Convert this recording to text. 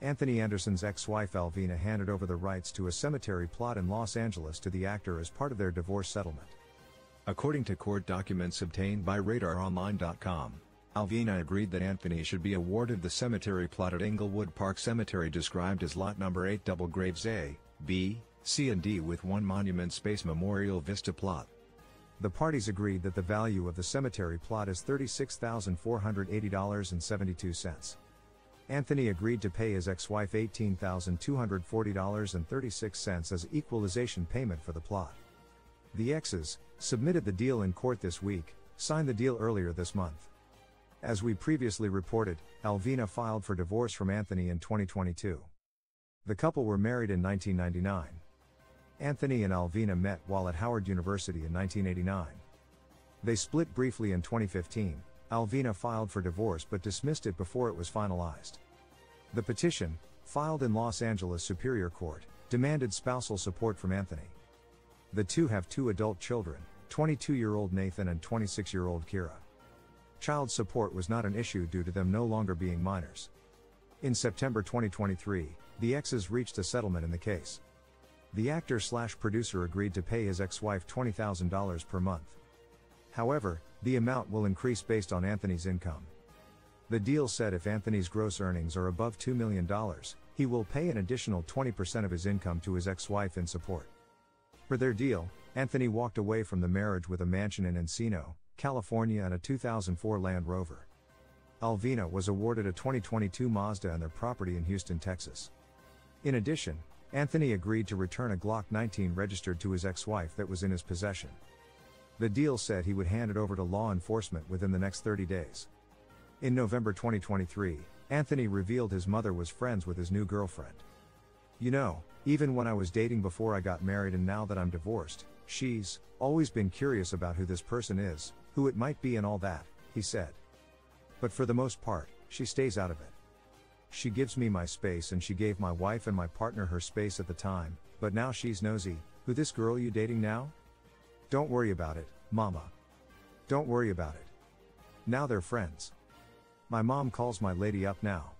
Anthony Anderson's ex wife Alvina handed over the rights to a cemetery plot in Los Angeles to the actor as part of their divorce settlement. According to court documents obtained by RadarOnline.com, Alvina agreed that Anthony should be awarded the cemetery plot at Inglewood Park Cemetery described as Lot Number 8 Double Graves A, B, C and D with one Monument Space Memorial Vista plot. The parties agreed that the value of the cemetery plot is $36,480.72. Anthony agreed to pay his ex-wife $18,240.36 as equalization payment for the plot. The exes submitted the deal in court this week, signed the deal earlier this month. As we previously reported, Alvina filed for divorce from Anthony in 2022. The couple were married in 1999. Anthony and Alvina met while at Howard University in 1989. They split briefly in 2015, Alvina filed for divorce but dismissed it before it was finalized. The petition, filed in Los Angeles Superior Court, demanded spousal support from Anthony. The two have two adult children 22 year old Nathan and 26 year old Kira. Child support was not an issue due to them no longer being minors. In September 2023, the exes reached a settlement in the case. The actor slash producer agreed to pay his ex wife $20,000 per month. However, the amount will increase based on Anthony's income. The deal said if Anthony's gross earnings are above $2 million, he will pay an additional 20% of his income to his ex wife in support. For their deal, Anthony walked away from the marriage with a mansion in Encino, California and a 2004 Land Rover. Alvina was awarded a 2022 Mazda and their property in Houston, Texas. In addition, Anthony agreed to return a Glock 19 registered to his ex wife that was in his possession. The deal said he would hand it over to law enforcement within the next 30 days. In November 2023, Anthony revealed his mother was friends with his new girlfriend. You know, even when I was dating before I got married and now that I'm divorced, she's always been curious about who this person is, who it might be, and all that, he said. But for the most part, she stays out of it. She gives me my space and she gave my wife and my partner her space at the time, but now she's nosy. Who this girl you dating now? Don't worry about it, mama. Don't worry about it. Now they're friends. My mom calls my lady up now.